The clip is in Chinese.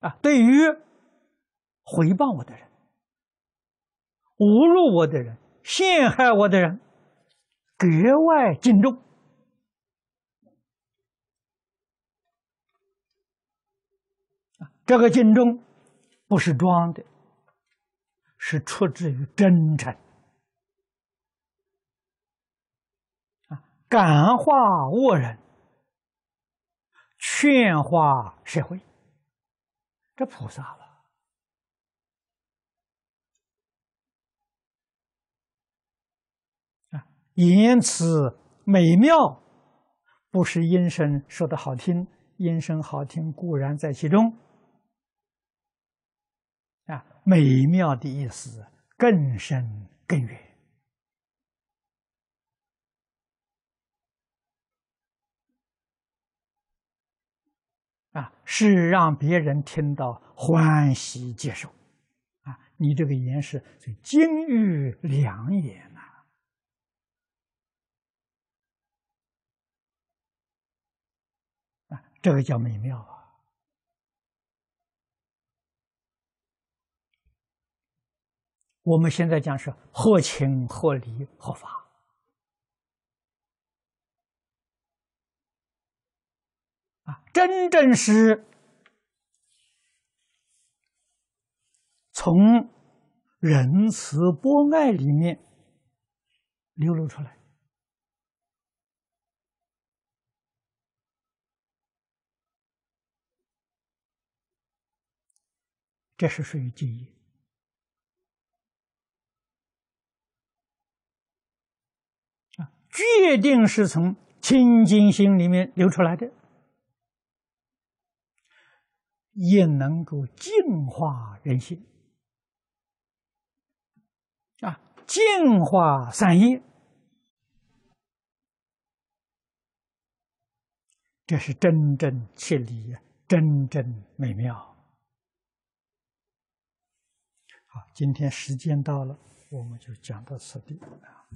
啊，对于回报我的人、侮辱我的人、陷害我的人，格外敬重。这个敬重不是装的，是出自于真诚。啊，感化恶人，劝化社会，这菩萨了啊！言辞美妙，不是音声说的好听，音声好听固然在其中。啊，美妙的意思更深更远啊，是让别人听到欢喜接受啊！你这个言是金玉良言呐啊，这个叫美妙啊！我们现在讲是合情、合理、合法啊，真正是从仁慈博爱里面流露出来，这是属于敬意。决定是从清净心里面流出来的，也能够净化人心啊，净化善业，这是真正切理，真正美妙。好，今天时间到了，我们就讲到此地啊。